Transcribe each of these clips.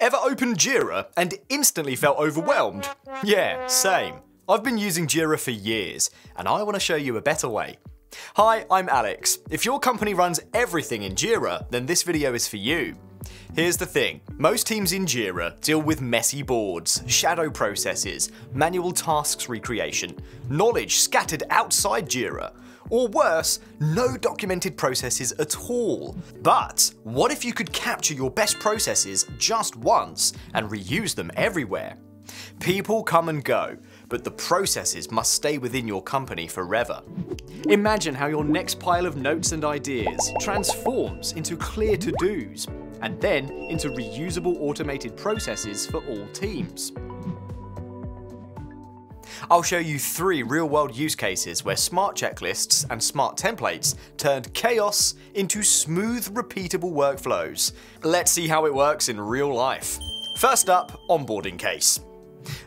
Ever opened Jira and instantly felt overwhelmed? Yeah, same. I've been using Jira for years, and I want to show you a better way. Hi, I'm Alex. If your company runs everything in Jira, then this video is for you. Here's the thing most teams in Jira deal with messy boards, shadow processes, manual tasks recreation, knowledge scattered outside Jira, or worse, no documented processes at all. But what if you could capture your best processes just once and reuse them everywhere? People come and go, but the processes must stay within your company forever. Imagine how your next pile of notes and ideas transforms into clear to-dos, and then into reusable automated processes for all teams. I'll show you three real-world use cases where smart checklists and smart templates turned chaos into smooth, repeatable workflows. Let's see how it works in real life. First up, onboarding case.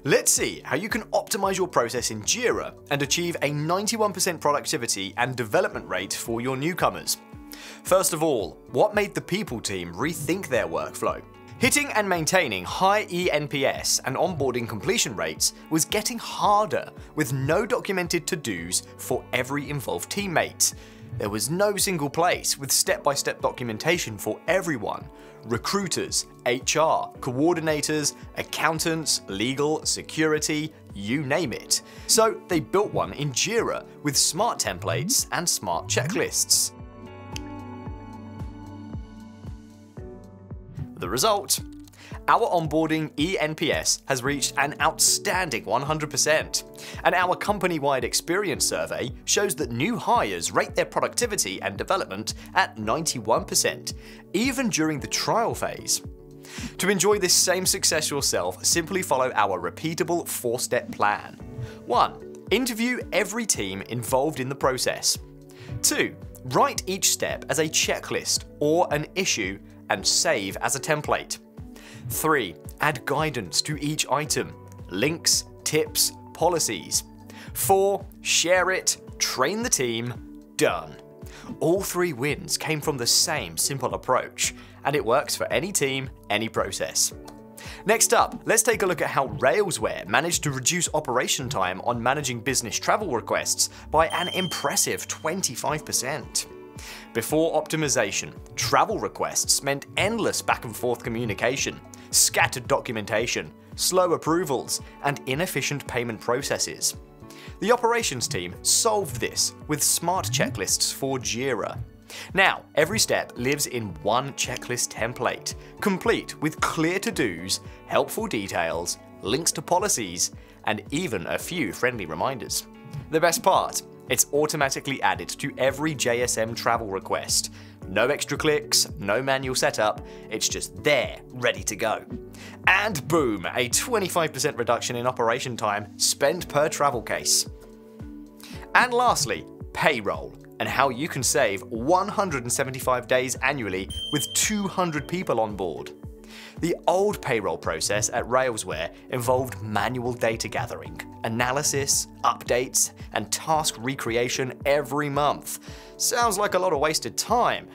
Let's see how you can optimize your process in Jira and achieve a 91% productivity and development rate for your newcomers. First of all, what made the people team rethink their workflow? Hitting and maintaining high eNPS and onboarding completion rates was getting harder with no documented to-dos for every involved teammate. There was no single place with step-by-step documentation for everyone. Recruiters, HR, coordinators, accountants, legal, security, you name it. So they built one in Jira with smart templates and smart checklists. The result? Our onboarding eNPS has reached an outstanding 100%, and our company wide experience survey shows that new hires rate their productivity and development at 91%, even during the trial phase. To enjoy this same success yourself, simply follow our repeatable four step plan. 1. Interview every team involved in the process. 2. Write each step as a checklist or an issue and save as a template. 3. Add guidance to each item, links, tips, policies. 4. Share it, train the team, done. All three wins came from the same simple approach, and it works for any team, any process. Next up, let's take a look at how Railsware managed to reduce operation time on managing business travel requests by an impressive 25%. Before optimization, travel requests meant endless back and forth communication, scattered documentation, slow approvals, and inefficient payment processes. The operations team solved this with smart checklists for Jira. Now, every step lives in one checklist template, complete with clear to-dos, helpful details, links to policies, and even a few friendly reminders. The best part? It's automatically added to every JSM travel request. No extra clicks, no manual setup, it's just there, ready to go. And boom, a 25% reduction in operation time spent per travel case. And lastly, payroll, and how you can save 175 days annually with 200 people on board. The old payroll process at Railsware involved manual data gathering, analysis, updates, and task recreation every month. Sounds like a lot of wasted time.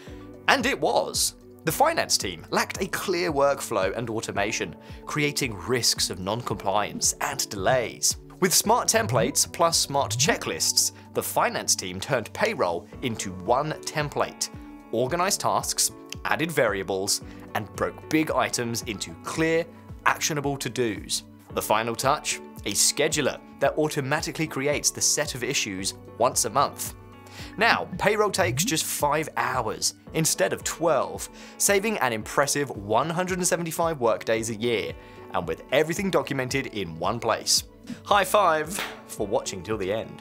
And it was. The finance team lacked a clear workflow and automation, creating risks of non-compliance and delays. With smart templates plus smart checklists, the finance team turned payroll into one template, organized tasks, added variables, and broke big items into clear, actionable to-dos. The final touch? A scheduler that automatically creates the set of issues once a month. Now, payroll takes just 5 hours instead of 12, saving an impressive 175 workdays a year, and with everything documented in one place. High five for watching till the end.